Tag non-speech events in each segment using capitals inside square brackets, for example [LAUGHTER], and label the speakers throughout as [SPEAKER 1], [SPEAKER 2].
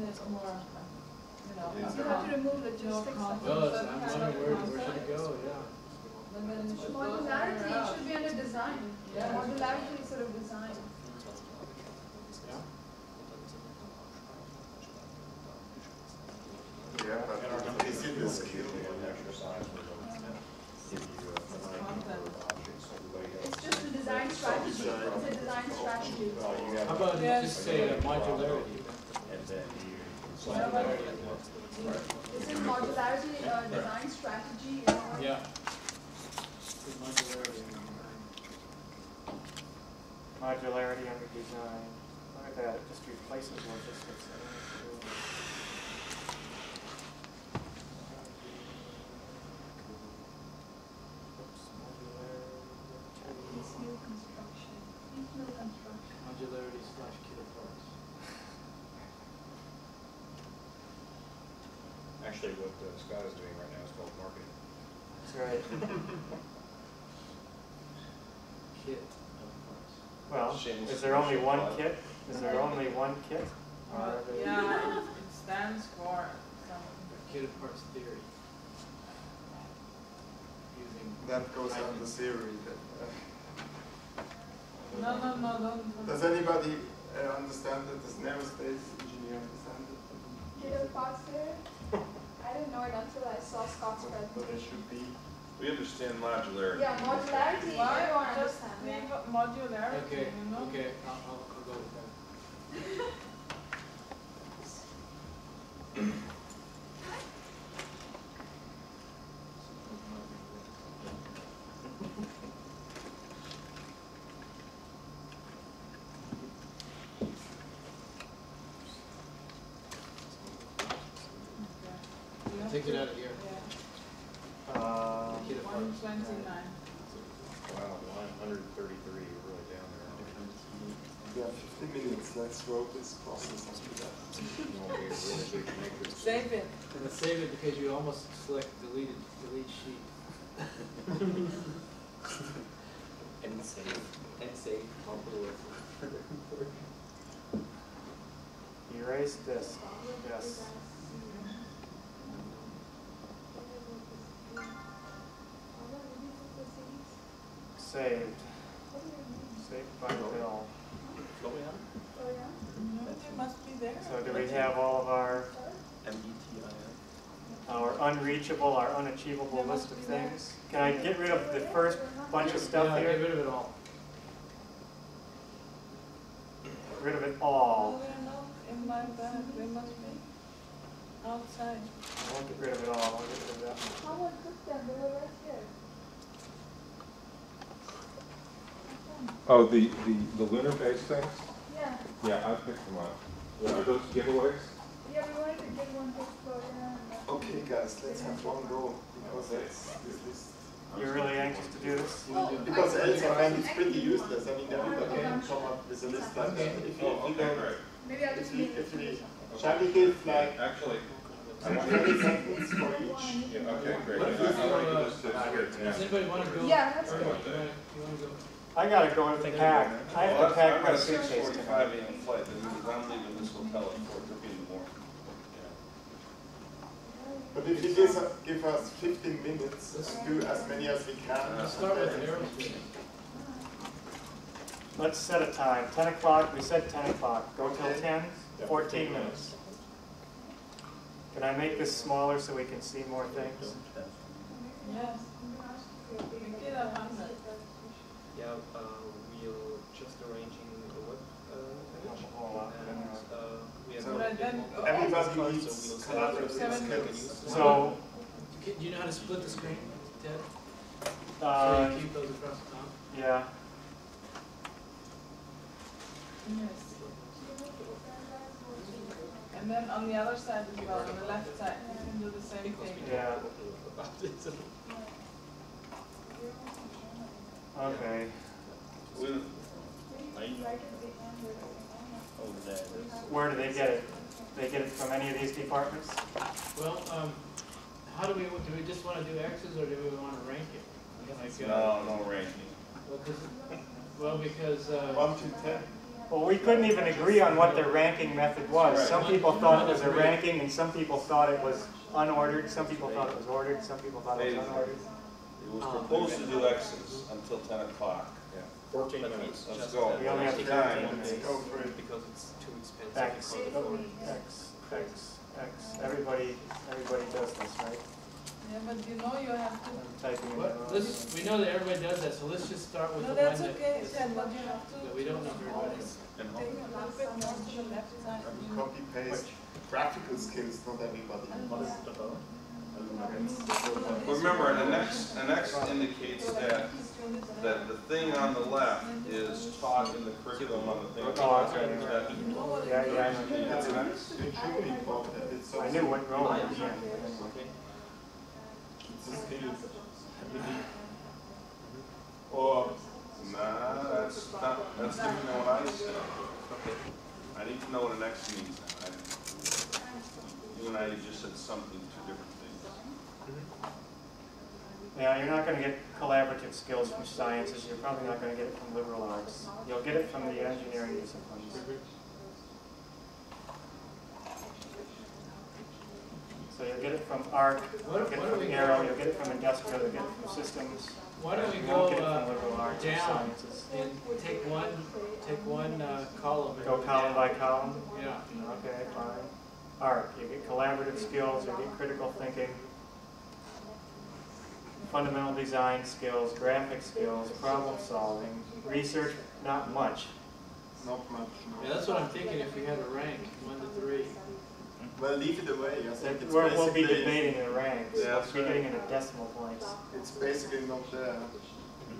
[SPEAKER 1] it's more, you know.
[SPEAKER 2] Is
[SPEAKER 3] You have to remove logistics.
[SPEAKER 1] No,
[SPEAKER 3] of
[SPEAKER 4] Well,
[SPEAKER 3] it.
[SPEAKER 4] it's- I'm wondering where, where should it go, yeah.
[SPEAKER 1] But then it should go
[SPEAKER 3] Modularity, it should be under design.
[SPEAKER 1] Yeah.
[SPEAKER 3] Modularity is sort of design.
[SPEAKER 4] Yeah.
[SPEAKER 2] Yeah, but is it a skill?
[SPEAKER 3] It's just a design strategy. It's a design strategy.
[SPEAKER 4] How about
[SPEAKER 1] Yeah.
[SPEAKER 4] just say uh, modularity? Modularity.
[SPEAKER 3] This is modularity, uh, design strategy, you know.
[SPEAKER 4] Yeah. Good modularity.
[SPEAKER 5] Modularity under design. Look at that, it just replaces logistics. I don't know what to do. Oops, modularity.
[SPEAKER 3] Piecemeal construction, piecemeal construction.
[SPEAKER 4] Modularity slash kit parts.
[SPEAKER 6] Actually, what uh, Scott is doing right now is called marketing.
[SPEAKER 5] That's right. [LAUGHS] [LAUGHS]
[SPEAKER 4] Kit of parts.
[SPEAKER 5] Well, is there only one
[SPEAKER 6] plug.
[SPEAKER 5] kit? Is there only one kit?
[SPEAKER 1] Well, Yeah, it it stands for something.
[SPEAKER 4] Kit of parts theory. Using.
[SPEAKER 2] That goes under theory. that,
[SPEAKER 1] No, no, no, don't.
[SPEAKER 2] uh, Does anybody uh, understand that as an aerospace engineer understand it?
[SPEAKER 3] Kit of parts there. I didn't know it until I saw Scott's
[SPEAKER 2] But
[SPEAKER 3] presentation.
[SPEAKER 2] but it should be.
[SPEAKER 6] We understand modularity.
[SPEAKER 3] Yeah, modularity,
[SPEAKER 1] Why
[SPEAKER 3] everyone
[SPEAKER 1] just
[SPEAKER 3] understands.
[SPEAKER 1] leave
[SPEAKER 3] yeah.
[SPEAKER 1] modularity,
[SPEAKER 4] Okay,
[SPEAKER 1] you know?
[SPEAKER 4] okay, I'll, I'll, I'll go with that.
[SPEAKER 1] Okay. You have
[SPEAKER 4] Take it out of here.
[SPEAKER 1] Yeah,
[SPEAKER 5] Uh,
[SPEAKER 1] one
[SPEAKER 4] parts.
[SPEAKER 1] twenty-nine.
[SPEAKER 6] Wow, line hundred and thirty-three, you're really down there.
[SPEAKER 2] We have 50 minutes. Let's rope this process after that.
[SPEAKER 6] You won't be able to really.
[SPEAKER 1] Save it.
[SPEAKER 4] And save it because you almost select deleted, delete sheet. [LAUGHS]
[SPEAKER 7] And save, and save, popular.
[SPEAKER 5] erase this, yes. Saved, saved by Bill.
[SPEAKER 3] Oh, yeah?
[SPEAKER 1] No, It must be there.
[SPEAKER 5] So do we have all of our,
[SPEAKER 7] M T I
[SPEAKER 5] our unreachable, our unachievable list of things? Can I get rid of the first bunch of stuff
[SPEAKER 4] Yeah, get rid of it all.
[SPEAKER 5] Get rid of it
[SPEAKER 1] Oh,
[SPEAKER 5] all.
[SPEAKER 1] they're not in my bag, they must be outside.
[SPEAKER 5] I won't get rid of it all, I'll get rid of that.
[SPEAKER 3] How much took them? They were right here.
[SPEAKER 8] Oh, the, the, the lunar base things?
[SPEAKER 3] Yeah,
[SPEAKER 8] Yeah, I picked them up. Are those giveaways?
[SPEAKER 3] yeah, we wanted to get one to Florida uh,
[SPEAKER 2] Okay, guys, let's have one go because it's this list.
[SPEAKER 5] You're really anxious to do this?
[SPEAKER 4] You wanna do it?
[SPEAKER 2] Because else I find it's pretty useless. I mean, everybody can come up with a list like that. If you,
[SPEAKER 6] Oh,
[SPEAKER 2] if you
[SPEAKER 6] okay,
[SPEAKER 2] don't,
[SPEAKER 6] great.
[SPEAKER 3] Maybe I'll
[SPEAKER 2] if
[SPEAKER 3] just
[SPEAKER 2] we,
[SPEAKER 3] leave it.
[SPEAKER 2] if we, shall we give like
[SPEAKER 6] Actually,
[SPEAKER 2] thirty seconds for each?
[SPEAKER 6] yeah, okay, great.
[SPEAKER 4] What
[SPEAKER 6] I- I
[SPEAKER 4] go,
[SPEAKER 6] like
[SPEAKER 4] uh,
[SPEAKER 6] this to
[SPEAKER 4] Does
[SPEAKER 6] yeah.
[SPEAKER 4] anybody wanna go?
[SPEAKER 3] Yeah, that's good.
[SPEAKER 4] You you wanna go?
[SPEAKER 5] I gotta go with the pack. I have to pack my
[SPEAKER 6] I've got a six
[SPEAKER 5] suitcase
[SPEAKER 6] forty-five
[SPEAKER 5] tonight.
[SPEAKER 6] AM flight, that means I'm leaving this hotel at four thirty in the morning.
[SPEAKER 2] But if you give, us- give us fifteen minutes to do as many as we can.
[SPEAKER 4] Let's start with the aerospace.
[SPEAKER 5] Let's set a time, ten o'clock, we said ten o'clock, go till
[SPEAKER 2] Okay.
[SPEAKER 5] ten, fourteen minutes. Can I make this smaller so we can see more things?
[SPEAKER 1] Yes. We did a hundred.
[SPEAKER 7] Yeah, uh, we're just arranging a web, uh, page.
[SPEAKER 5] Hold on,
[SPEAKER 7] And, uh, we have.
[SPEAKER 2] So
[SPEAKER 1] But then-
[SPEAKER 2] Everybody
[SPEAKER 7] So we'll
[SPEAKER 2] needs
[SPEAKER 7] send
[SPEAKER 2] collaborative
[SPEAKER 1] Seven
[SPEAKER 2] skills.
[SPEAKER 5] So,
[SPEAKER 4] Okay, Do you know how to split the screen, Ted? So
[SPEAKER 5] uh,
[SPEAKER 4] you keep those across the top?
[SPEAKER 5] yeah,
[SPEAKER 1] Yes. And then on the other side as well, on the left side, you can do the same thing.
[SPEAKER 5] yeah, okay.
[SPEAKER 6] Well,
[SPEAKER 7] Over.
[SPEAKER 5] Where do they get it? They get it from any of these departments?
[SPEAKER 4] Well, um, how do we, do we just wanna do X's or do we wanna rank it? Like, uh,
[SPEAKER 6] No, no ranking.
[SPEAKER 4] Well, 'cause- well, because, uh,
[SPEAKER 2] One to ten.
[SPEAKER 5] Well, we couldn't even agree on what their ranking method was. Some people thought it was a ranking, and some people thought it was unordered, some people thought it was ordered, some people thought it was unordered.
[SPEAKER 9] It was uh, proposed to do X's until ten o'clock.
[SPEAKER 6] Fourteen
[SPEAKER 7] But
[SPEAKER 6] minutes.
[SPEAKER 9] Let's
[SPEAKER 7] just
[SPEAKER 9] go.
[SPEAKER 5] We only have
[SPEAKER 7] take
[SPEAKER 5] 13
[SPEAKER 7] one
[SPEAKER 5] minutes.
[SPEAKER 2] Go for it.
[SPEAKER 7] Because it's too expensive.
[SPEAKER 5] X,
[SPEAKER 7] because
[SPEAKER 5] X, X, X. Everybody, everybody does this, right?
[SPEAKER 1] Yeah, but you know you have to,
[SPEAKER 5] I'm typing in
[SPEAKER 4] What,
[SPEAKER 5] the
[SPEAKER 4] let's, we know that everybody does that, so let's just start with
[SPEAKER 1] no,
[SPEAKER 4] the one
[SPEAKER 1] that's
[SPEAKER 4] that,
[SPEAKER 1] okay,
[SPEAKER 4] is-
[SPEAKER 1] Ted, but you have to.
[SPEAKER 4] that we don't know very well.
[SPEAKER 1] always
[SPEAKER 9] And
[SPEAKER 1] Take a little bit more to the left side.
[SPEAKER 2] I mean, copy paste, Practical skills, not everybody.
[SPEAKER 7] What is it about?
[SPEAKER 9] But remember, an X, an X indicates that, that the thing on the left is taught in the curriculum on the thing. on the
[SPEAKER 5] Oh,
[SPEAKER 9] left.
[SPEAKER 5] okay.
[SPEAKER 9] That-
[SPEAKER 5] Yeah, yeah, I know.
[SPEAKER 2] It's an X. It should be called that. It's
[SPEAKER 5] I knew what row it was in.
[SPEAKER 7] Okay.
[SPEAKER 2] It's a skill.
[SPEAKER 9] Or, nah, that's not, that's different than what I said. I need to know what an X means. I- You and I just said something, two different things.
[SPEAKER 5] Yeah, you're not gonna get collaborative skills from sciences, you're probably not gonna get it from liberal arts. You'll get it from the engineering disciplines. So you'll get it from art,
[SPEAKER 4] What-
[SPEAKER 5] you'll get it from aero, you'll get it from industrial, you'll get it from systems.
[SPEAKER 4] Why don't we
[SPEAKER 5] You
[SPEAKER 4] go,
[SPEAKER 5] won't get it
[SPEAKER 4] uh,
[SPEAKER 5] from liberal
[SPEAKER 4] down and take one, take one, uh, column.
[SPEAKER 5] Go column
[SPEAKER 4] down.
[SPEAKER 5] by column?
[SPEAKER 4] Yeah.
[SPEAKER 5] Okay, fine. Art, you get collaborative skills, you get critical thinking, fundamental design skills, graphic skills, problem solving, research, not much.
[SPEAKER 2] Not much,
[SPEAKER 4] Yeah, that's what I'm thinking, if we had a rank, one to three.
[SPEAKER 2] Well, leave it away. I think it's
[SPEAKER 5] We're, we'll be debating the ranks,
[SPEAKER 9] Yeah,
[SPEAKER 5] we'll be
[SPEAKER 9] right.
[SPEAKER 5] getting into decimal points,
[SPEAKER 2] it's basically not there.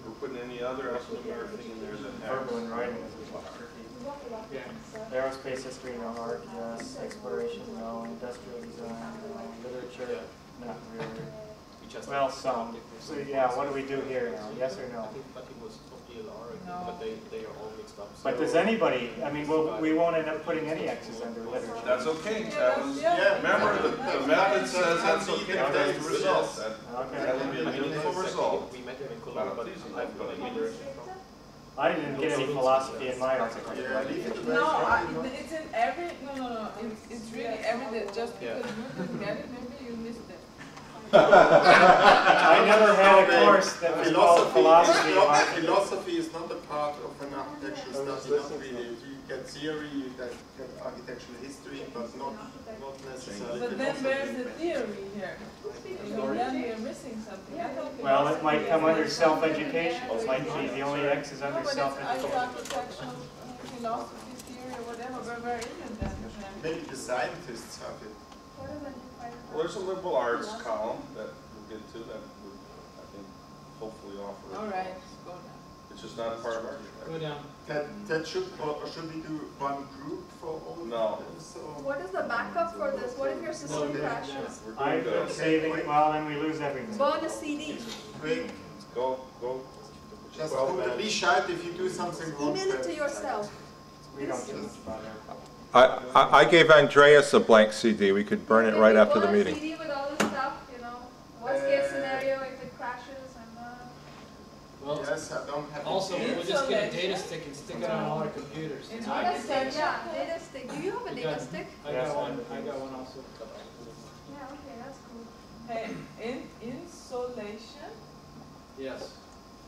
[SPEAKER 9] We're putting any other alphanumeric thing in there that
[SPEAKER 5] verbal and writing is a little.
[SPEAKER 4] Yeah.
[SPEAKER 5] Aerospace history, no, art, yes, exploration, no, industrial design, no, literature, not really.
[SPEAKER 7] We just
[SPEAKER 5] Well, some. So, yeah, what do we do here now, yes or
[SPEAKER 7] I
[SPEAKER 5] no?
[SPEAKER 7] think, I think it was of DLR, I think,
[SPEAKER 1] No.
[SPEAKER 7] but they, they are all mixed up.
[SPEAKER 5] But does anybody, I mean, we'll, we won't end up putting any X's under literature.
[SPEAKER 9] That's okay, that was,
[SPEAKER 2] Yeah.
[SPEAKER 9] remember, the, the method says that's okay, that's the result. That,
[SPEAKER 5] Okay.
[SPEAKER 9] that would be a meaningful result.
[SPEAKER 7] We met him in Cologne, but I've got a literature.
[SPEAKER 5] I didn't get any philosophy in my article.
[SPEAKER 2] Yeah, leave.
[SPEAKER 1] No, I, it's in every, no, no, no, it's, it's really every day, just
[SPEAKER 7] Yeah.
[SPEAKER 1] because you didn't get it, maybe you missed it.
[SPEAKER 5] I never had a course that was called philosophy. in
[SPEAKER 2] philosophy, philosophy is not a part of an architectural study, not really. You get theory, you get, get architectural history, but not, not necessarily
[SPEAKER 1] But then where's the theory here? You know, then you're missing something. I thought
[SPEAKER 5] Well, it might come under self-education, it might be the only X is under
[SPEAKER 1] but
[SPEAKER 5] self-education.
[SPEAKER 1] architectural philosophy, theory, or whatever, where, where is it then?
[SPEAKER 2] Maybe the scientists have it.
[SPEAKER 9] Well, there's a liberal arts column that we'll get to that would, I think, hopefully offer.
[SPEAKER 1] All right, go now.
[SPEAKER 9] It's just not part of
[SPEAKER 4] our.
[SPEAKER 9] Go
[SPEAKER 4] down.
[SPEAKER 2] That, that should, or or should we do one group for all of
[SPEAKER 9] No.
[SPEAKER 2] this, or?
[SPEAKER 3] What is the backup for this? What if your system
[SPEAKER 2] No,
[SPEAKER 3] crashes?
[SPEAKER 9] We're
[SPEAKER 5] I'm
[SPEAKER 9] doing good.
[SPEAKER 5] saving, well, then we lose everything.
[SPEAKER 3] Burn a CD.
[SPEAKER 2] Quick,
[SPEAKER 9] Go, go.
[SPEAKER 2] just
[SPEAKER 9] Well,
[SPEAKER 2] don't be shy if you do something wrong.
[SPEAKER 3] Email it to yourself.
[SPEAKER 5] We don't do much about it.
[SPEAKER 8] I, I I gave Andreas a blank CD. We could burn it right after the
[SPEAKER 3] Burn a
[SPEAKER 8] meeting.
[SPEAKER 3] CD with all this stuff, you know, worst case scenario if it crashes and, uh,
[SPEAKER 4] Well,
[SPEAKER 2] Yes, I don't have.
[SPEAKER 4] also, we'll just get a data
[SPEAKER 1] Insulation.
[SPEAKER 4] stick and stick it on all our computers.
[SPEAKER 1] It's
[SPEAKER 4] I
[SPEAKER 3] data stick, yeah, data stick. Do you have a data stick?
[SPEAKER 4] I got one, I got one also.
[SPEAKER 3] Yeah, okay, that's cool.
[SPEAKER 1] Hey, in, insulation,
[SPEAKER 4] Yes.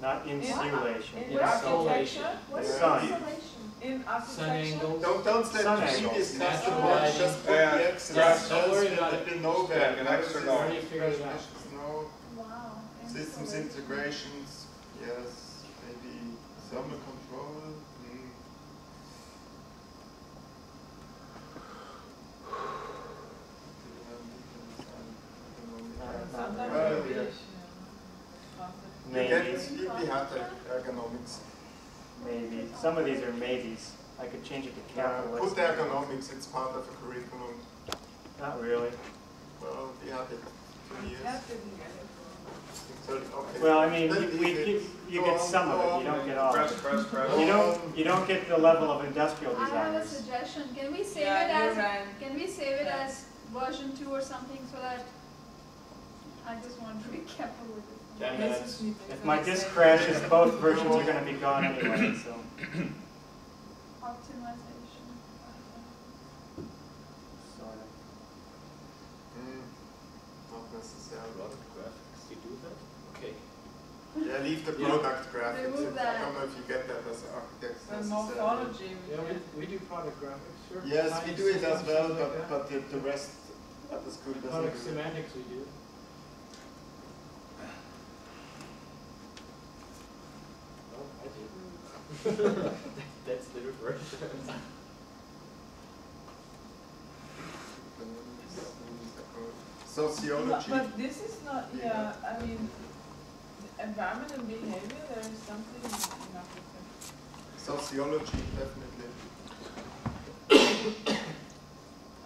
[SPEAKER 5] Not insulation,
[SPEAKER 1] in
[SPEAKER 4] Insulation.
[SPEAKER 1] architecture,
[SPEAKER 3] What is
[SPEAKER 5] Sun.
[SPEAKER 3] insulation?
[SPEAKER 1] in
[SPEAKER 4] Sun
[SPEAKER 1] architecture.
[SPEAKER 4] angles.
[SPEAKER 2] Don't, don't
[SPEAKER 5] Sun
[SPEAKER 2] let the
[SPEAKER 5] angle.
[SPEAKER 2] previous
[SPEAKER 4] Natural
[SPEAKER 2] customer just put
[SPEAKER 9] Yeah.
[SPEAKER 2] the X's.
[SPEAKER 4] Yeah, don't worry
[SPEAKER 2] Just
[SPEAKER 4] about
[SPEAKER 2] let
[SPEAKER 4] it.
[SPEAKER 2] me know that.
[SPEAKER 9] An X or no.
[SPEAKER 4] Already figured it out.
[SPEAKER 2] No,
[SPEAKER 3] Wow.
[SPEAKER 2] systems integrations, yes, maybe thermal control. hmm.
[SPEAKER 5] Uh, not
[SPEAKER 1] Sometimes
[SPEAKER 2] Well,
[SPEAKER 1] maybe,
[SPEAKER 2] yeah.
[SPEAKER 1] uh,
[SPEAKER 2] We
[SPEAKER 5] Maybe,
[SPEAKER 2] get, we we had the ergonomics.
[SPEAKER 5] maybe. Some of these are maybes. I could change it to
[SPEAKER 2] Uh, Put
[SPEAKER 5] capitalist.
[SPEAKER 2] the ergonomics, it's part of the curriculum.
[SPEAKER 5] Not really.
[SPEAKER 2] Well, we had it two years.
[SPEAKER 1] That didn't get it.
[SPEAKER 2] So, okay.
[SPEAKER 5] Well, I mean, you, we, you, you get some of it, you don't get all
[SPEAKER 9] Press, press, press.
[SPEAKER 5] You don't, you don't get the level of industrial
[SPEAKER 3] I have a suggestion. Can we save it
[SPEAKER 1] Yeah, you're
[SPEAKER 3] as,
[SPEAKER 1] right.
[SPEAKER 3] can we save it
[SPEAKER 1] Yeah.
[SPEAKER 3] as version two or something so that I just want to be [LAUGHS] careful with it.
[SPEAKER 5] If my disk crashes, both versions are going to be gone anyway, so.
[SPEAKER 3] Optimization.
[SPEAKER 2] Hmm. You do that? Okay.
[SPEAKER 4] Yeah, leave the
[SPEAKER 2] product yeah.
[SPEAKER 3] graphics.
[SPEAKER 2] I don't know if you get that as
[SPEAKER 1] an
[SPEAKER 2] architect.
[SPEAKER 1] morphology.
[SPEAKER 4] Yeah, we, we do product graphics, sure.
[SPEAKER 2] Yes, we do it as well, but, but the, the rest at the school doesn't
[SPEAKER 4] Product semantics we do. [LAUGHS]
[SPEAKER 7] That's the difference.
[SPEAKER 2] Sociology.
[SPEAKER 1] But this is not, yeah, I mean, environment and behavior, there is something in architecture.
[SPEAKER 2] Sociology, definitely.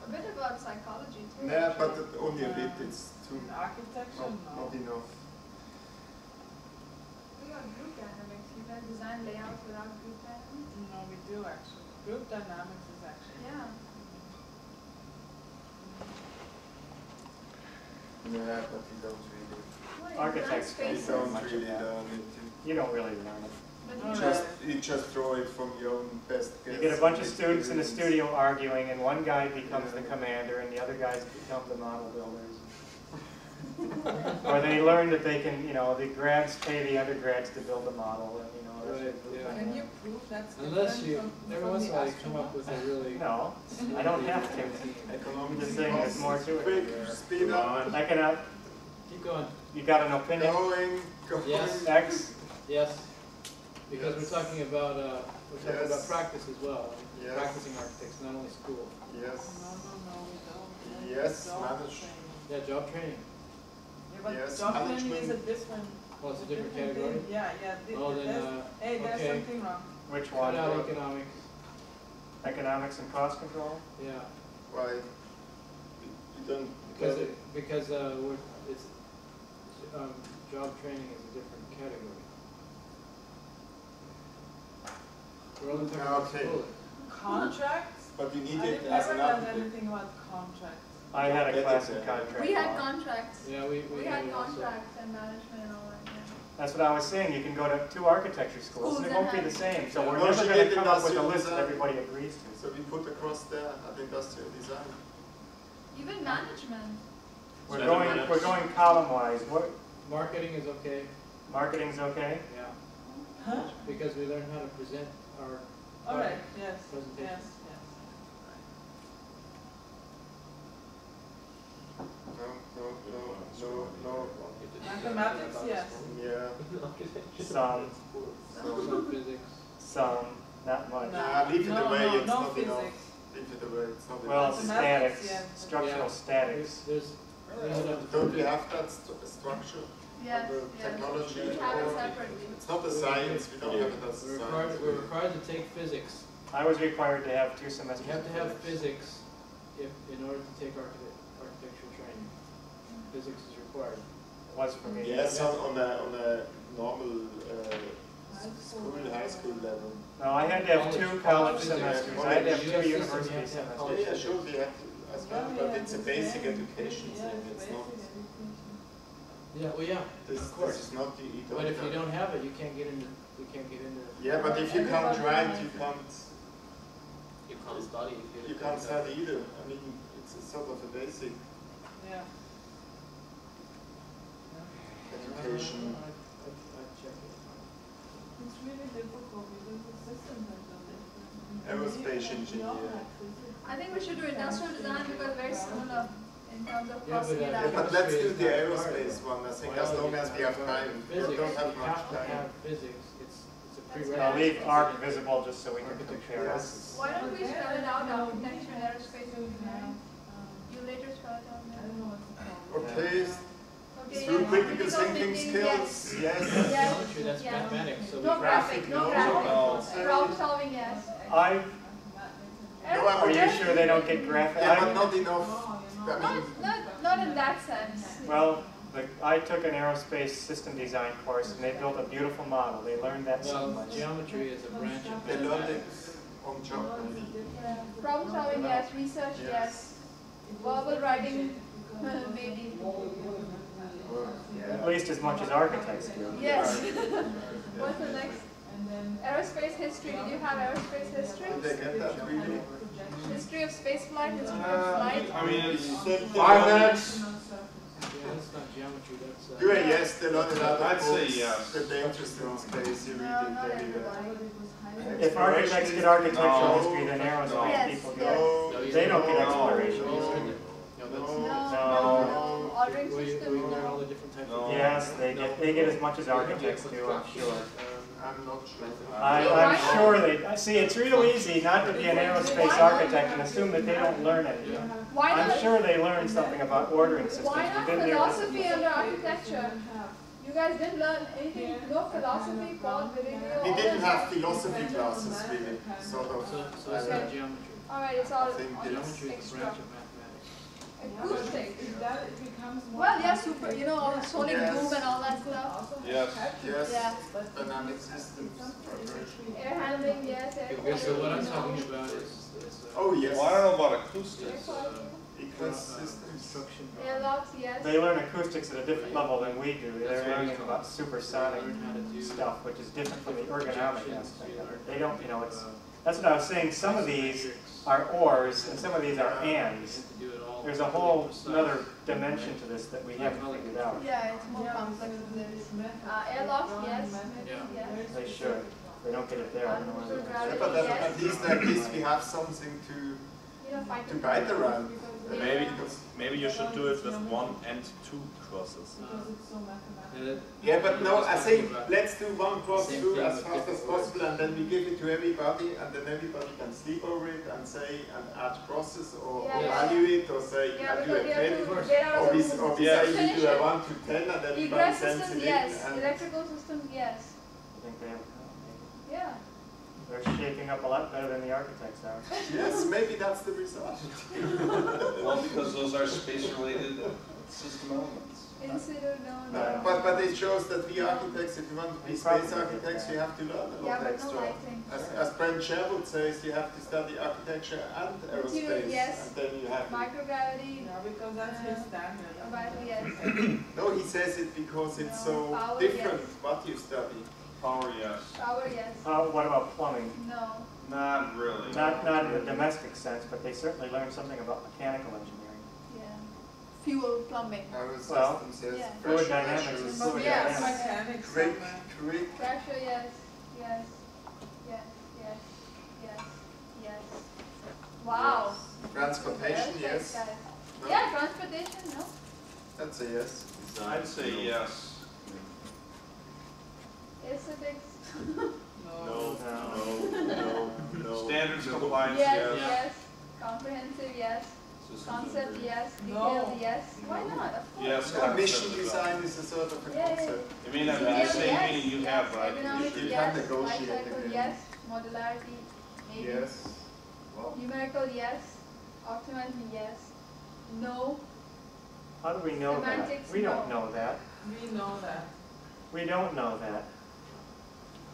[SPEAKER 3] A bit about psychology too.
[SPEAKER 2] Yeah, but only a bit, it's too,
[SPEAKER 1] In architecture,
[SPEAKER 2] not,
[SPEAKER 1] no.
[SPEAKER 2] not enough.
[SPEAKER 3] We got group dynamics. You can design layouts without group dynamics.
[SPEAKER 1] No, we do actually. Group dynamics is actually.
[SPEAKER 3] Yeah.
[SPEAKER 2] Yeah, but we don't really,
[SPEAKER 3] Well,
[SPEAKER 5] Architects
[SPEAKER 3] design
[SPEAKER 2] we
[SPEAKER 3] spaces,
[SPEAKER 2] don't
[SPEAKER 5] much of
[SPEAKER 2] really
[SPEAKER 5] that.
[SPEAKER 2] learn it.
[SPEAKER 5] You don't really learn it.
[SPEAKER 3] you.
[SPEAKER 2] Just, you just draw it from your own best guess.
[SPEAKER 5] You get a bunch of students in the studio arguing, and one guy becomes the commander, and the other guys become the model builders. [LAUGHS] Or they learn that they can, you know, the grads pay the undergrads to build a model, and, you know. That's
[SPEAKER 4] Right, yeah.
[SPEAKER 1] Can you prove that's
[SPEAKER 4] Unless you,
[SPEAKER 1] from,
[SPEAKER 4] every
[SPEAKER 1] from
[SPEAKER 4] once in a while you come up with a really.
[SPEAKER 5] No, I don't have to. I'm
[SPEAKER 2] Economics.
[SPEAKER 5] just saying there's more to
[SPEAKER 2] Quick,
[SPEAKER 5] it.
[SPEAKER 2] speed up,
[SPEAKER 5] I can, uh,
[SPEAKER 4] Keep going.
[SPEAKER 5] you got an opinion?
[SPEAKER 2] going, going.
[SPEAKER 4] Yes.
[SPEAKER 5] X?
[SPEAKER 4] Yes. Because
[SPEAKER 2] Yes.
[SPEAKER 4] we're talking about, uh, we're talking about practice as well.
[SPEAKER 2] Yes.
[SPEAKER 4] Practicing architects, not only school.
[SPEAKER 2] Yes.
[SPEAKER 1] No, no, no, we don't.
[SPEAKER 2] Yes,
[SPEAKER 1] Job
[SPEAKER 2] manage.
[SPEAKER 1] training.
[SPEAKER 4] Yeah, job training.
[SPEAKER 1] Yeah, but
[SPEAKER 2] Yes,
[SPEAKER 1] job training is a different.
[SPEAKER 4] Oh, it's a different
[SPEAKER 1] thing.
[SPEAKER 4] category?
[SPEAKER 1] Yeah, yeah. di-
[SPEAKER 4] Oh, then,
[SPEAKER 1] there's-
[SPEAKER 4] uh,
[SPEAKER 1] Hey, there's
[SPEAKER 4] okay.
[SPEAKER 1] something wrong.
[SPEAKER 5] Which
[SPEAKER 4] Cut out
[SPEAKER 5] one?
[SPEAKER 4] economics,
[SPEAKER 5] Economics and cost control?
[SPEAKER 4] yeah.
[SPEAKER 2] Why? You don't.
[SPEAKER 4] Because it, because, uh, we're, it's, um, job training is a different category. We're only talking about
[SPEAKER 2] Okay.
[SPEAKER 4] schooling.
[SPEAKER 1] Contracts?
[SPEAKER 2] But you need
[SPEAKER 1] I
[SPEAKER 2] it
[SPEAKER 1] didn't
[SPEAKER 2] as
[SPEAKER 1] never
[SPEAKER 2] an
[SPEAKER 1] learned
[SPEAKER 2] architect.
[SPEAKER 1] anything about contracts.
[SPEAKER 5] I had a
[SPEAKER 2] Get
[SPEAKER 5] class in
[SPEAKER 2] there.
[SPEAKER 5] contract
[SPEAKER 3] We had contracts.
[SPEAKER 4] Yeah, we, we
[SPEAKER 3] We
[SPEAKER 4] had
[SPEAKER 3] had
[SPEAKER 4] it also.
[SPEAKER 3] contracts and management and all that, yeah.
[SPEAKER 5] That's what I was saying, you can go to two architecture schools, and it won't be the same, so we're never gonna come up with a
[SPEAKER 2] industrial
[SPEAKER 5] list that everybody agrees to.
[SPEAKER 2] So we put across there uh, at industrial design.
[SPEAKER 3] Even management.
[SPEAKER 5] We're
[SPEAKER 6] So
[SPEAKER 5] going,
[SPEAKER 6] everyone
[SPEAKER 5] we're going column-wise, what,
[SPEAKER 4] Marketing is okay,
[SPEAKER 5] marketing's okay?
[SPEAKER 4] yeah,
[SPEAKER 1] Huh?
[SPEAKER 4] because we learn how to present our,
[SPEAKER 1] All right, yes,
[SPEAKER 4] Presentation.
[SPEAKER 1] yes, yes.
[SPEAKER 2] No, no, no, no, no.
[SPEAKER 1] Mathematics, yes.
[SPEAKER 2] Yeah.
[SPEAKER 5] Some,
[SPEAKER 4] some physics.
[SPEAKER 5] some, not much.
[SPEAKER 2] Nah, leave it
[SPEAKER 1] No,
[SPEAKER 2] away,
[SPEAKER 1] no,
[SPEAKER 2] it's
[SPEAKER 1] no
[SPEAKER 2] not enough. Leave it away, it's not
[SPEAKER 5] Well,
[SPEAKER 2] enough.
[SPEAKER 5] Statics,
[SPEAKER 1] yeah.
[SPEAKER 5] structural
[SPEAKER 4] Yeah.
[SPEAKER 5] statics.
[SPEAKER 4] There's, there's enough.
[SPEAKER 2] Don't we have that st- structure?
[SPEAKER 3] Yes,
[SPEAKER 2] The
[SPEAKER 3] yes.
[SPEAKER 2] technology
[SPEAKER 3] We have it separately.
[SPEAKER 2] It's not a science, we don't have it as
[SPEAKER 4] We're required,
[SPEAKER 2] science.
[SPEAKER 4] we're required to take physics.
[SPEAKER 5] I was required to have two semesters.
[SPEAKER 4] You have to have physics if, in order to take architect, architectural training. Physics is required.
[SPEAKER 5] It was for me.
[SPEAKER 2] Yes, on, on a, on a normal, uh, school,
[SPEAKER 1] school.
[SPEAKER 2] high school level.
[SPEAKER 5] No, I had to have two
[SPEAKER 4] College-
[SPEAKER 5] college
[SPEAKER 4] college physics.
[SPEAKER 5] semesters, I had to have two university
[SPEAKER 4] have to have
[SPEAKER 5] semesters.
[SPEAKER 2] Yeah, yeah, sure, we have to as well,
[SPEAKER 1] Yeah,
[SPEAKER 2] but it's a basic
[SPEAKER 1] same.
[SPEAKER 2] education
[SPEAKER 1] Yeah,
[SPEAKER 2] thing,
[SPEAKER 1] it's
[SPEAKER 2] it's not.
[SPEAKER 4] Yeah, well, yeah,
[SPEAKER 2] this,
[SPEAKER 4] of course.
[SPEAKER 2] this is not, you you don't
[SPEAKER 4] But if you don't have it, you can't get into, you can't get into.
[SPEAKER 2] Yeah, but if you can't
[SPEAKER 1] Everybody
[SPEAKER 2] write, you can't,
[SPEAKER 7] You can't study if you
[SPEAKER 2] you can't study either. I mean, it's a sort of a basic
[SPEAKER 1] Yeah.
[SPEAKER 2] Education.
[SPEAKER 4] I, I, I check it.
[SPEAKER 1] It's really difficult because the systems are so different.
[SPEAKER 2] Aerospace
[SPEAKER 1] We- we
[SPEAKER 2] engineer.
[SPEAKER 3] I think we should do industrial design because very similar in terms of
[SPEAKER 4] Yeah, but,
[SPEAKER 3] costing
[SPEAKER 4] uh,
[SPEAKER 2] Yeah, but let's do the
[SPEAKER 4] Chemistry is not
[SPEAKER 2] aerospace one, I think, as long as we have
[SPEAKER 4] required.
[SPEAKER 2] time. We
[SPEAKER 4] Physics,
[SPEAKER 2] don't have much
[SPEAKER 4] have
[SPEAKER 2] time.
[SPEAKER 4] have physics, it's, it's a prerequisite.
[SPEAKER 5] I'll leave arc visible just so we can
[SPEAKER 4] Architecture.
[SPEAKER 5] compare.
[SPEAKER 2] Yes.
[SPEAKER 3] Why don't we spell it out, architecture and aerospace
[SPEAKER 1] So,
[SPEAKER 3] engineering?
[SPEAKER 1] um,
[SPEAKER 3] You later spell it out
[SPEAKER 1] I don't know what's called.
[SPEAKER 2] Okay,
[SPEAKER 3] Okay,
[SPEAKER 2] through
[SPEAKER 3] yeah,
[SPEAKER 2] critical
[SPEAKER 3] critical
[SPEAKER 2] thinking skills, yes.
[SPEAKER 3] Yes.
[SPEAKER 4] Geometry, that's
[SPEAKER 3] Yeah.
[SPEAKER 4] mathematics, so we.
[SPEAKER 3] No graphic, no graphic.
[SPEAKER 2] No.
[SPEAKER 3] Problem solving, yes.
[SPEAKER 5] I,
[SPEAKER 2] No, I
[SPEAKER 5] are you sure they don't get graphic?
[SPEAKER 2] Yeah, but not enough. I
[SPEAKER 3] Not, not, not in that sense.
[SPEAKER 5] Well, the, I took an aerospace system design course and they built a beautiful model. They learned that so much.
[SPEAKER 4] geometry is a branch of
[SPEAKER 2] they learned it
[SPEAKER 4] mathematics.
[SPEAKER 2] on job.
[SPEAKER 3] Problem solving, yes. Research, yes. Verbal writing, [LAUGHS] maybe.
[SPEAKER 5] At least as much as architects do.
[SPEAKER 3] Yes. [LAUGHS] What's the next? Aerospace history. Did you have aerospace history?
[SPEAKER 2] Did they get that really?
[SPEAKER 3] History of space flight, history of
[SPEAKER 2] Uh,
[SPEAKER 3] flight.
[SPEAKER 9] I mean, it's
[SPEAKER 2] Five
[SPEAKER 9] five
[SPEAKER 2] minutes.
[SPEAKER 9] minutes.
[SPEAKER 4] Yeah, that's not geometry, that's, uh.
[SPEAKER 2] Do a yes, they learn a lot of
[SPEAKER 9] I'd say
[SPEAKER 2] books,
[SPEAKER 9] yes.
[SPEAKER 2] Get the interest in space, you read
[SPEAKER 3] No,
[SPEAKER 2] it
[SPEAKER 3] not
[SPEAKER 2] very well.
[SPEAKER 5] If architects get architectural
[SPEAKER 2] No.
[SPEAKER 5] history, then aerospace
[SPEAKER 3] Yes,
[SPEAKER 5] people
[SPEAKER 3] yes.
[SPEAKER 5] get.
[SPEAKER 2] No,
[SPEAKER 4] No,
[SPEAKER 5] They don't
[SPEAKER 4] said-
[SPEAKER 5] get
[SPEAKER 9] No.
[SPEAKER 5] exploration.
[SPEAKER 4] No,
[SPEAKER 3] ordering
[SPEAKER 4] We,
[SPEAKER 3] system,
[SPEAKER 4] we learn all the different types
[SPEAKER 9] No.
[SPEAKER 4] of.
[SPEAKER 5] Yes, they
[SPEAKER 4] No.
[SPEAKER 5] get, they get as much as
[SPEAKER 4] We
[SPEAKER 5] architects do, I'm sure.
[SPEAKER 4] um,
[SPEAKER 2] I'm not sure.
[SPEAKER 5] I, I'm sure they, see, it's real easy not to be an aerospace architect and assume that they don't learn anything.
[SPEAKER 3] Why
[SPEAKER 5] I'm sure they learn something about ordering systems
[SPEAKER 3] why not
[SPEAKER 5] within their
[SPEAKER 3] philosophy under architecture? You guys didn't learn anything, no philosophy, Paul, video,
[SPEAKER 2] We didn't have philosophy classes really, sort
[SPEAKER 4] So,
[SPEAKER 2] of.
[SPEAKER 4] so it's not geometry.
[SPEAKER 3] Alright, it's all
[SPEAKER 2] I
[SPEAKER 3] on
[SPEAKER 4] Geometry is a
[SPEAKER 3] extra.
[SPEAKER 4] branch of mathematics.
[SPEAKER 3] Acoustic.
[SPEAKER 1] If that, it becomes more.
[SPEAKER 3] Well, yeah, super, you know, all the sonic
[SPEAKER 2] Yes.
[SPEAKER 3] boom and all that stuff.
[SPEAKER 9] Yes.
[SPEAKER 2] Yes,
[SPEAKER 3] Yeah.
[SPEAKER 2] dynamic systems.
[SPEAKER 3] Air handling, yes, air
[SPEAKER 4] Okay, so what I'm talking about is, is, uh.
[SPEAKER 2] Oh, yes.
[SPEAKER 9] Well, I don't know about acoustics.
[SPEAKER 4] uh, uh,
[SPEAKER 2] systems.
[SPEAKER 4] Construction.
[SPEAKER 3] Airlocks, yes.
[SPEAKER 5] They learn acoustics at a different level than we do. They're
[SPEAKER 4] That's what I
[SPEAKER 5] learning
[SPEAKER 4] was
[SPEAKER 5] about supersonic
[SPEAKER 4] Learn how to do.
[SPEAKER 5] stuff, which is different from the ergonomic aspect of it. They don't, you know, it's,
[SPEAKER 4] uh,
[SPEAKER 5] that's what I was saying, some of these are ors and some of these are ands.
[SPEAKER 4] To do it all.
[SPEAKER 5] There's a whole another dimension to this that we haven't figured out.
[SPEAKER 3] Yeah, it's more complex than this. Uh, airlocks, yes, maybe,
[SPEAKER 4] Yeah.
[SPEAKER 5] They should. They don't get it there, I don't know where they're
[SPEAKER 2] but at, at least at least we have something to,
[SPEAKER 3] You know, fight
[SPEAKER 2] to guide
[SPEAKER 3] the
[SPEAKER 2] around.
[SPEAKER 6] Maybe, maybe you should do it with one and two crosses.
[SPEAKER 1] Because it's so mathematical.
[SPEAKER 4] Uh,
[SPEAKER 2] Yeah, but no, I think let's do one cross
[SPEAKER 4] Same
[SPEAKER 2] through as fast as possible and then we give it to everybody and then everybody can sleep over it and say and add crosses or, or
[SPEAKER 3] Yeah, yeah.
[SPEAKER 2] value it or say
[SPEAKER 3] Yeah,
[SPEAKER 2] I do
[SPEAKER 3] because
[SPEAKER 2] a ten.
[SPEAKER 3] to
[SPEAKER 2] Or
[SPEAKER 3] of
[SPEAKER 2] we,
[SPEAKER 3] the
[SPEAKER 2] or
[SPEAKER 3] room.
[SPEAKER 2] we
[SPEAKER 9] Yeah.
[SPEAKER 2] say we do a one to ten and everybody
[SPEAKER 3] Egress
[SPEAKER 2] sends
[SPEAKER 3] systems,
[SPEAKER 2] it in
[SPEAKER 3] yes. Electrical systems, yes.
[SPEAKER 5] I think they have,
[SPEAKER 3] Yeah.
[SPEAKER 5] They're shaping up a lot better than the architects are.
[SPEAKER 2] yes, maybe that's the result. [LAUGHS]
[SPEAKER 9] Well, because those are space-related uh, system elements.
[SPEAKER 3] Insider, no,
[SPEAKER 2] No,
[SPEAKER 3] no.
[SPEAKER 2] but, but it shows that we architects, if you want to be
[SPEAKER 5] We
[SPEAKER 2] space architects,
[SPEAKER 5] that.
[SPEAKER 2] you have to learn a
[SPEAKER 3] Yeah,
[SPEAKER 2] lot
[SPEAKER 3] but no
[SPEAKER 2] extra.
[SPEAKER 3] lighting.
[SPEAKER 2] As, as Brent Sherwood says, you have to study architecture and
[SPEAKER 3] Material,
[SPEAKER 2] aerospace,
[SPEAKER 3] yes.
[SPEAKER 2] and then you have.
[SPEAKER 3] Microgravity,
[SPEAKER 1] Yeah, because that's his standard.
[SPEAKER 3] About, yes.
[SPEAKER 2] No, he says it because it's
[SPEAKER 3] No,
[SPEAKER 2] so
[SPEAKER 3] power,
[SPEAKER 2] different
[SPEAKER 3] yes.
[SPEAKER 2] what you study.
[SPEAKER 9] Power, yes.
[SPEAKER 3] power, yes.
[SPEAKER 5] Uh, what about plumbing?
[SPEAKER 3] No.
[SPEAKER 9] Not really.
[SPEAKER 5] Not, not in the domestic sense, but they certainly learn something about mechanical engineering.
[SPEAKER 3] Yeah. Fuel, plumbing.
[SPEAKER 2] Aerosystems,
[SPEAKER 5] Well,
[SPEAKER 2] yes.
[SPEAKER 3] yeah.
[SPEAKER 5] Fluid
[SPEAKER 2] pressure
[SPEAKER 5] dynamics
[SPEAKER 2] measures,
[SPEAKER 5] is fluid
[SPEAKER 3] yeah,
[SPEAKER 5] dynamics.
[SPEAKER 1] Mechanics
[SPEAKER 2] Crick,
[SPEAKER 1] somewhere.
[SPEAKER 3] Pressure, yes. Yes. Yes. Yes. Yes. Yes. Wow.
[SPEAKER 2] transportation,
[SPEAKER 3] Aerospace
[SPEAKER 2] yes. No?
[SPEAKER 3] Yeah, transportation, no?
[SPEAKER 2] That's a yes.
[SPEAKER 9] I'd say yes.
[SPEAKER 3] Aesthetics.
[SPEAKER 1] No.
[SPEAKER 6] No, no, no, no.
[SPEAKER 9] Standards compliance,
[SPEAKER 3] Yes,
[SPEAKER 9] yes.
[SPEAKER 3] yes. Comprehensive, yes. Concept, yes.
[SPEAKER 1] No.
[SPEAKER 3] Detail, yes. Why mm-hmm. not? Of course.
[SPEAKER 9] Yes,
[SPEAKER 2] A mission
[SPEAKER 9] concept
[SPEAKER 2] design is a sort of a
[SPEAKER 3] Yeah, yeah.
[SPEAKER 2] concept.
[SPEAKER 9] It may not be the
[SPEAKER 3] Detail,
[SPEAKER 9] same
[SPEAKER 3] yes.
[SPEAKER 9] meaning you
[SPEAKER 3] yes.
[SPEAKER 9] have, but I think
[SPEAKER 3] Ergonomics,
[SPEAKER 9] you should.
[SPEAKER 2] You
[SPEAKER 3] yes.
[SPEAKER 2] can negotiate
[SPEAKER 3] Life cycle,
[SPEAKER 2] again.
[SPEAKER 3] yes. Modularity, maybe.
[SPEAKER 2] Yes. Well,
[SPEAKER 3] Numerical, yes. Optimizing, yes. No.
[SPEAKER 5] How do we know that?
[SPEAKER 3] Semantics,
[SPEAKER 5] We don't
[SPEAKER 3] no.
[SPEAKER 5] know that.
[SPEAKER 1] We know that.
[SPEAKER 5] We don't know that.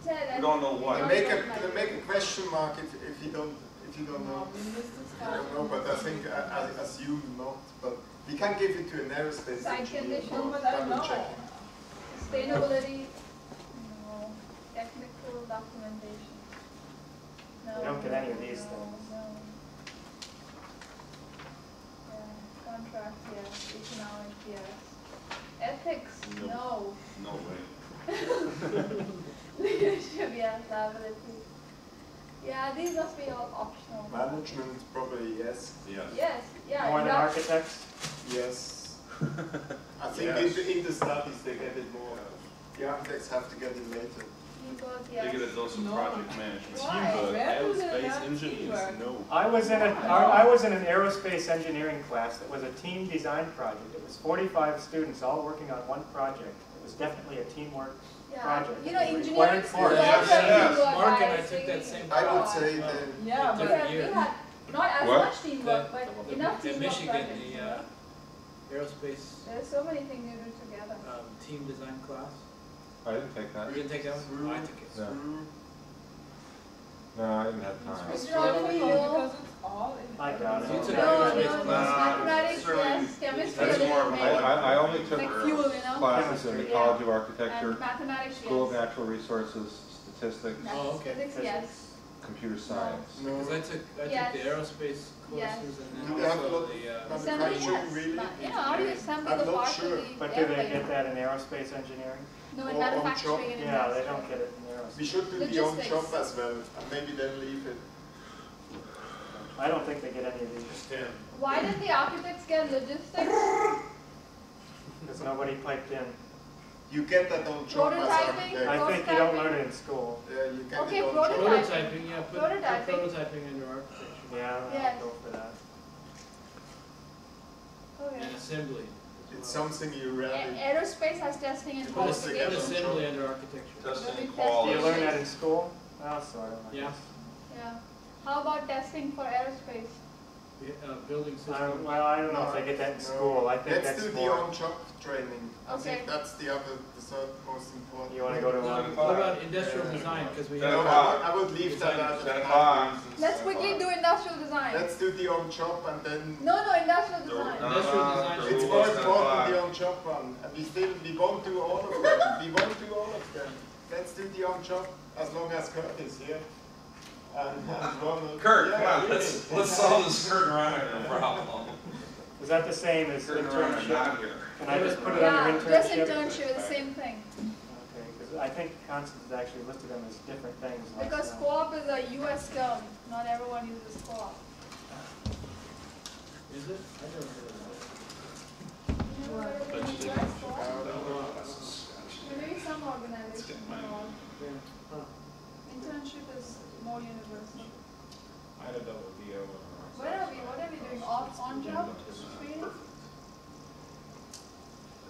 [SPEAKER 3] Ted,
[SPEAKER 9] We don't know
[SPEAKER 3] think
[SPEAKER 9] what.
[SPEAKER 3] we
[SPEAKER 2] you
[SPEAKER 3] don't
[SPEAKER 2] make
[SPEAKER 3] know
[SPEAKER 2] a,
[SPEAKER 3] like-
[SPEAKER 2] make a question mark if, if you don't, if you don't know.
[SPEAKER 1] No, we missed this
[SPEAKER 2] I don't know, but I think uh, I, I assume not, but we can give it to an aerospace
[SPEAKER 3] Site
[SPEAKER 2] engineer
[SPEAKER 3] condition.
[SPEAKER 2] for
[SPEAKER 1] But I
[SPEAKER 2] double
[SPEAKER 1] know.
[SPEAKER 2] checking.
[SPEAKER 3] Sustainability, no. Technical documentation. No.
[SPEAKER 5] We don't get any of these
[SPEAKER 3] no,
[SPEAKER 5] things.
[SPEAKER 3] No. Yeah, contract, yes. Economic, yes. Ethics, no.
[SPEAKER 9] No way. [LAUGHS] [LAUGHS]
[SPEAKER 3] Leadership, yes. Liability. Yeah, these must be all optional.
[SPEAKER 2] Management, probably yes.
[SPEAKER 9] Yes.
[SPEAKER 3] Yes, yeah.
[SPEAKER 5] More than architects? [LAUGHS]
[SPEAKER 2] Yes. I think
[SPEAKER 9] Yes.
[SPEAKER 2] in, the, in the studies they get it more. The architects have to get it later.
[SPEAKER 3] Teamwork,
[SPEAKER 9] They
[SPEAKER 3] yes.
[SPEAKER 9] get a dose of
[SPEAKER 1] No.
[SPEAKER 9] project management.
[SPEAKER 6] Teamwork,
[SPEAKER 1] Where do they
[SPEAKER 6] aerospace engineers, no.
[SPEAKER 5] I was in a, I I was in an aerospace engineering class that was a team design project. It was forty-five students all working on one project. It was definitely a teamwork
[SPEAKER 3] Yeah,
[SPEAKER 5] project.
[SPEAKER 3] you know, engineering
[SPEAKER 5] required
[SPEAKER 3] school
[SPEAKER 5] for it.
[SPEAKER 9] Yes,
[SPEAKER 3] also
[SPEAKER 9] yes.
[SPEAKER 4] Mark and I took that same
[SPEAKER 2] I would say
[SPEAKER 4] Well,
[SPEAKER 2] that
[SPEAKER 1] Yeah, but
[SPEAKER 4] different
[SPEAKER 3] we had not as
[SPEAKER 8] What?
[SPEAKER 3] much teamwork, but
[SPEAKER 4] The-
[SPEAKER 3] enough
[SPEAKER 4] the
[SPEAKER 3] teamwork
[SPEAKER 4] Michigan,
[SPEAKER 3] projects,
[SPEAKER 4] the, uh. Aerospace,
[SPEAKER 3] There's so many things you do together.
[SPEAKER 4] um, team design class.
[SPEAKER 8] I didn't take that.
[SPEAKER 4] You didn't take that one? Oh, I took it.
[SPEAKER 8] No.
[SPEAKER 2] through
[SPEAKER 8] No, I didn't have time.
[SPEAKER 3] It's
[SPEAKER 1] it's
[SPEAKER 3] all
[SPEAKER 1] difficult
[SPEAKER 3] for you.
[SPEAKER 1] because it's all in.
[SPEAKER 5] I got it.
[SPEAKER 3] No, no, no, mathematics, yes, chemistry,
[SPEAKER 9] that's
[SPEAKER 3] a
[SPEAKER 9] more of a
[SPEAKER 8] I. I I only took
[SPEAKER 3] Like fuel, you know?
[SPEAKER 8] Classes in the
[SPEAKER 3] Yeah.
[SPEAKER 8] College of
[SPEAKER 3] And
[SPEAKER 8] Architecture,
[SPEAKER 3] mathematics,
[SPEAKER 8] School of. Natural Resources, Statistics,
[SPEAKER 4] Oh, okay.
[SPEAKER 3] Physics, yes.
[SPEAKER 8] computer science.
[SPEAKER 2] No,
[SPEAKER 4] Because I took, I
[SPEAKER 3] Yes.
[SPEAKER 4] took the aerospace
[SPEAKER 3] Yes.
[SPEAKER 4] courses and
[SPEAKER 2] Do
[SPEAKER 4] then
[SPEAKER 2] they have
[SPEAKER 4] also
[SPEAKER 2] lot-
[SPEAKER 4] the, uh,
[SPEAKER 3] Assembly,
[SPEAKER 2] manufacturing
[SPEAKER 3] yes.
[SPEAKER 2] really?
[SPEAKER 3] But, yeah, how do you assemble
[SPEAKER 2] I'm
[SPEAKER 3] the
[SPEAKER 2] not
[SPEAKER 3] part
[SPEAKER 2] sure.
[SPEAKER 3] the
[SPEAKER 5] But do they
[SPEAKER 3] airplane?
[SPEAKER 5] get that in aerospace engineering?
[SPEAKER 3] No, in
[SPEAKER 2] Or on
[SPEAKER 3] manufacturing and
[SPEAKER 5] Yeah, they don't get it in aerospace.
[SPEAKER 2] we
[SPEAKER 5] aerospace.
[SPEAKER 2] should do the
[SPEAKER 3] Logistics.
[SPEAKER 2] on-job as well, and maybe then leave it.
[SPEAKER 5] I don't think they get any of these,
[SPEAKER 3] Why did the architects get logistics? [LAUGHS]
[SPEAKER 5] because nobody piped in.
[SPEAKER 2] You get that on-job
[SPEAKER 3] Prototyping?
[SPEAKER 5] I think you don't learn it in school.
[SPEAKER 2] Yeah, you get
[SPEAKER 3] Okay,
[SPEAKER 2] it on-job.
[SPEAKER 3] prototype.
[SPEAKER 4] prototyping, yeah, put, put
[SPEAKER 3] Prototyping.
[SPEAKER 4] prototyping under architecture.
[SPEAKER 5] Yeah,
[SPEAKER 3] Yes.
[SPEAKER 5] I'll go for that.
[SPEAKER 3] Oh, okay.
[SPEAKER 4] And assembly.
[SPEAKER 2] It's something you
[SPEAKER 3] A-
[SPEAKER 2] rarely.
[SPEAKER 3] Aerospace has testing and
[SPEAKER 2] Put
[SPEAKER 4] Put,
[SPEAKER 2] us
[SPEAKER 4] ass- put
[SPEAKER 2] together.
[SPEAKER 3] qualification.
[SPEAKER 4] assembly under architecture.
[SPEAKER 9] Testing
[SPEAKER 3] Maybe
[SPEAKER 5] Do you learn that in school? Oh, well, sort of, I
[SPEAKER 4] Yeah.
[SPEAKER 3] Yeah. How about testing for aerospace?
[SPEAKER 4] Uh, building
[SPEAKER 5] I
[SPEAKER 4] systems.
[SPEAKER 5] Well, I don't know if they get that in school, I think
[SPEAKER 2] Let's
[SPEAKER 5] that's
[SPEAKER 2] do the
[SPEAKER 5] more,
[SPEAKER 2] on-job training. I
[SPEAKER 3] Okay.
[SPEAKER 2] think that's the other, the third most important.
[SPEAKER 5] you wanna go to one?
[SPEAKER 4] What about industrial design, because we
[SPEAKER 9] Ten
[SPEAKER 2] No,
[SPEAKER 4] have.
[SPEAKER 2] I would, I would leave that
[SPEAKER 4] Design-
[SPEAKER 2] out of the
[SPEAKER 9] o'clock.
[SPEAKER 3] Let's quickly do industrial design.
[SPEAKER 2] Let's do the on-job and then
[SPEAKER 3] No, no, industrial design.
[SPEAKER 9] no.
[SPEAKER 4] Industrial design.
[SPEAKER 2] It's
[SPEAKER 9] Rule
[SPEAKER 2] more
[SPEAKER 9] of
[SPEAKER 2] important, the on-job one, and we still, we won't do all of them, we won't do all of them. Let's do the on-job as long as Kurt is here. And, and Ronald.
[SPEAKER 9] Kurt,
[SPEAKER 2] Yeah,
[SPEAKER 9] come on,
[SPEAKER 2] really.
[SPEAKER 9] let's, let's solve this Kurt Reiner problem.
[SPEAKER 5] Is that the same as
[SPEAKER 9] Kurt
[SPEAKER 5] internship?
[SPEAKER 9] not here.
[SPEAKER 5] Can I just put it
[SPEAKER 3] Yeah,
[SPEAKER 5] under
[SPEAKER 3] just
[SPEAKER 5] internship?
[SPEAKER 3] internship, the same thing.
[SPEAKER 5] Okay, because I think Constance actually listed them as different things.
[SPEAKER 3] Because
[SPEAKER 5] time.
[SPEAKER 3] co-op is a US term, not everyone uses co-op.
[SPEAKER 4] Is it? I never heard of that.
[SPEAKER 3] You never heard of any US co-op? Maybe some organizations co-op.
[SPEAKER 4] Yeah. Huh.
[SPEAKER 3] Internship is more universal.
[SPEAKER 6] I had a double DO.
[SPEAKER 3] Where are we, what are we doing, off, on job training?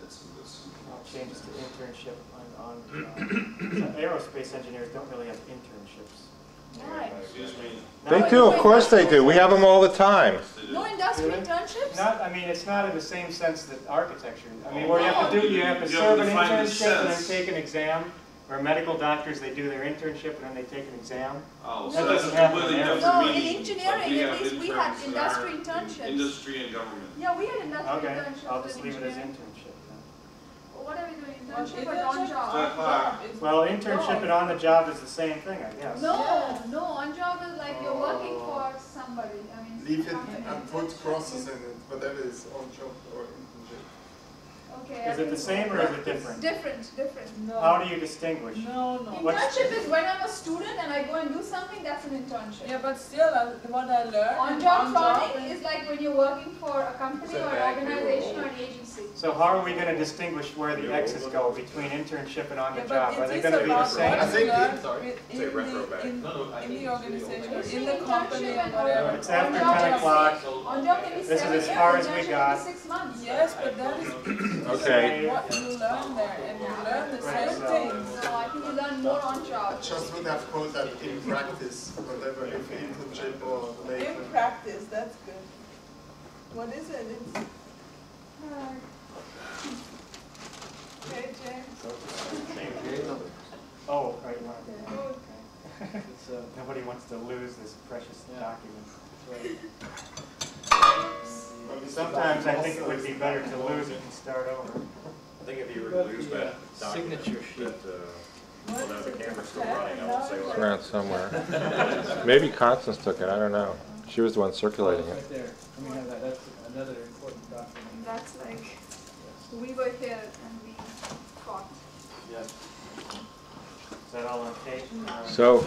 [SPEAKER 9] It's, it's,
[SPEAKER 5] I'll change this to internship on, on, uh, [CLEARS THROAT] aerospace engineers don't really have internships.
[SPEAKER 3] Why?
[SPEAKER 9] excuse me.
[SPEAKER 8] They do, of course they do. We have them all the time.
[SPEAKER 3] No industry
[SPEAKER 5] Really?
[SPEAKER 3] internships?
[SPEAKER 5] Not, I mean, it's not in the same sense that architecture, I mean, where you have to do, you have to serve an internship and then take an exam. Where medical doctors, they do their internship and then they take an exam.
[SPEAKER 9] Oh,
[SPEAKER 5] That
[SPEAKER 9] so that's
[SPEAKER 5] doesn't
[SPEAKER 9] a
[SPEAKER 5] happen
[SPEAKER 9] completely different
[SPEAKER 3] No, in
[SPEAKER 9] meaning.
[SPEAKER 3] engineering,
[SPEAKER 9] But we
[SPEAKER 3] at
[SPEAKER 9] have
[SPEAKER 3] least we had
[SPEAKER 9] interns that
[SPEAKER 3] industry internships.
[SPEAKER 9] Industry and government.
[SPEAKER 3] Yeah, we had industrial
[SPEAKER 5] Okay,
[SPEAKER 3] internships
[SPEAKER 5] I'll
[SPEAKER 3] in
[SPEAKER 5] just leave it as
[SPEAKER 3] engineering.
[SPEAKER 5] internship then.
[SPEAKER 3] What are we doing,
[SPEAKER 1] Well,
[SPEAKER 3] internship or
[SPEAKER 1] internship
[SPEAKER 3] on job?
[SPEAKER 9] Ten o'clock.
[SPEAKER 5] Well, internship and on the job is the same thing, I guess.
[SPEAKER 3] No, no, on job is like you're working
[SPEAKER 5] Oh.
[SPEAKER 3] for somebody, I mean.
[SPEAKER 2] Leave it and put crosses in it, whatever is on-job or internship.
[SPEAKER 3] Okay. I
[SPEAKER 5] Is it the same or is it different?
[SPEAKER 3] Different, different.
[SPEAKER 1] No.
[SPEAKER 5] How do you distinguish?
[SPEAKER 1] no, no.
[SPEAKER 5] What's-
[SPEAKER 3] Internship is when I'm a student and I go and do something, that's an internship.
[SPEAKER 1] Yeah, but still, uh, what I learned.
[SPEAKER 3] On-job
[SPEAKER 1] on-job
[SPEAKER 3] learning is like when you're working for a company
[SPEAKER 6] Is
[SPEAKER 3] or an organization or an agency.
[SPEAKER 5] So how are we gonna distinguish where the X's go between internship and on the
[SPEAKER 1] Yeah,
[SPEAKER 5] job?
[SPEAKER 1] but
[SPEAKER 5] Are they gonna be the same?
[SPEAKER 2] I
[SPEAKER 1] what
[SPEAKER 2] think
[SPEAKER 1] you
[SPEAKER 6] Sorry?
[SPEAKER 1] with-
[SPEAKER 6] Say
[SPEAKER 1] in
[SPEAKER 6] retro
[SPEAKER 1] the,
[SPEAKER 6] back.
[SPEAKER 1] in,
[SPEAKER 6] No, no,
[SPEAKER 1] in the organization,
[SPEAKER 6] the
[SPEAKER 1] in the company, whatever.
[SPEAKER 5] It's after ten o'clock.
[SPEAKER 3] On-job can be
[SPEAKER 5] This is as far as we got.
[SPEAKER 3] six months.
[SPEAKER 1] Yes, but that is
[SPEAKER 8] Okay.
[SPEAKER 1] what you learn there, and you learn the
[SPEAKER 5] Right,
[SPEAKER 1] same
[SPEAKER 5] so-
[SPEAKER 1] things.
[SPEAKER 3] No, I think you learn more on
[SPEAKER 2] I
[SPEAKER 3] job.
[SPEAKER 2] just would have called that in practice, whatever, if internship or later.
[SPEAKER 1] In practice, that's good. What is it? It's, okay, James. [LAUGHS]
[SPEAKER 5] Oh, right, you want
[SPEAKER 1] Okay.
[SPEAKER 4] It's, uh,
[SPEAKER 5] Nobody wants to lose this precious
[SPEAKER 4] Yeah.
[SPEAKER 5] document.
[SPEAKER 2] But we [LAUGHS]
[SPEAKER 5] Sometimes I think it would be better to lose it and start over.
[SPEAKER 6] I think if you were to lose
[SPEAKER 4] the,
[SPEAKER 6] that document,
[SPEAKER 4] signature sheet.
[SPEAKER 6] that, uh, well, now the
[SPEAKER 1] it?
[SPEAKER 6] camera's still running, I won't say
[SPEAKER 1] dollars?
[SPEAKER 8] Around somewhere. Maybe Constance took it, I don't know. She was the one circulating it.
[SPEAKER 4] There. Let me that. That's another important document.
[SPEAKER 3] That's like, we were here and we fought.
[SPEAKER 5] Yes. Is that all on tape?
[SPEAKER 8] So,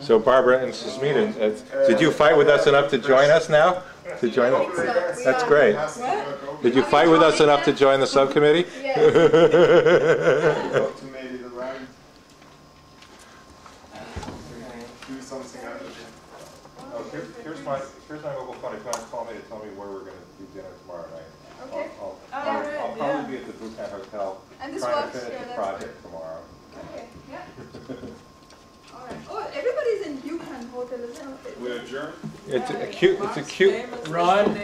[SPEAKER 8] so Barbara and Susmita, uh, did you fight with us enough to join us now? To join
[SPEAKER 3] I so.
[SPEAKER 8] us? That's
[SPEAKER 3] are-
[SPEAKER 8] great.
[SPEAKER 1] What?
[SPEAKER 8] Did you fight with us enough to join the subcommittee?
[SPEAKER 3] Yes.
[SPEAKER 2] Got to make it around, do something out of it.
[SPEAKER 8] Oh, here- Here's my, here's my mobile phone, if you want to call me to tell me where we're going to do dinner tomorrow night.
[SPEAKER 3] Okay.
[SPEAKER 8] I'll- I'll, oh,
[SPEAKER 1] right,
[SPEAKER 8] I'll
[SPEAKER 1] yeah.
[SPEAKER 8] probably be at the Bhutan Hotel
[SPEAKER 3] And this
[SPEAKER 8] trying
[SPEAKER 3] works,
[SPEAKER 8] to
[SPEAKER 3] yeah,
[SPEAKER 8] finish the
[SPEAKER 3] that's
[SPEAKER 8] project tomorrow.
[SPEAKER 3] Okay, yeah. [LAUGHS] All right. Oh, everybody's in Yukon Hotel, isn't it?
[SPEAKER 9] We adjourn?
[SPEAKER 8] It's a cute, it's a cute,
[SPEAKER 1] Famous
[SPEAKER 4] Ron?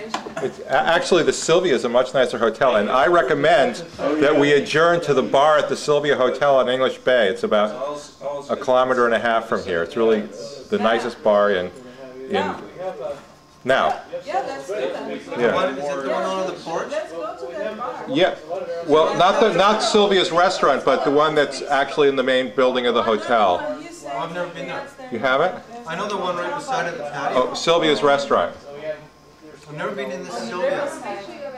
[SPEAKER 8] it's, a- actually, the Sylvia is a much nicer hotel, and I recommend that we adjourn to the bar at the Sylvia Hotel on English Bay. It's about
[SPEAKER 9] All's- all's
[SPEAKER 8] a kilometer and a half from here. It's really the nicest bar in, in,
[SPEAKER 4] We
[SPEAKER 8] now.
[SPEAKER 1] Yeah, let's do that.
[SPEAKER 8] Yeah.
[SPEAKER 1] Is it the one on the porch? Let's go to that bar.
[SPEAKER 8] Yeah, well, not the, not Sylvia's restaurant, but the one that's actually in the main building of the hotel.
[SPEAKER 1] You I've never been there.
[SPEAKER 8] You haven't?
[SPEAKER 1] Yeah.
[SPEAKER 6] I know the one right beside it, the patio.
[SPEAKER 8] Oh, Sylvia's Restaurant.
[SPEAKER 6] I've never been in this Sylvia,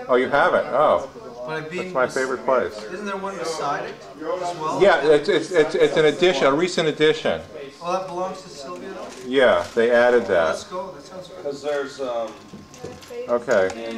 [SPEAKER 8] Oh, you haven't? Oh,
[SPEAKER 6] but I've been.
[SPEAKER 8] that's my favorite place.
[SPEAKER 6] Isn't there one beside it as well?
[SPEAKER 8] Yeah, it's, it's, it's it's an addition, a recent addition.
[SPEAKER 6] Oh, that belongs to Sylvia though?
[SPEAKER 8] Yeah, they added that.
[SPEAKER 6] Let's
[SPEAKER 8] that.
[SPEAKER 6] go, that sounds good.
[SPEAKER 9] Because there's, um,
[SPEAKER 8] Okay.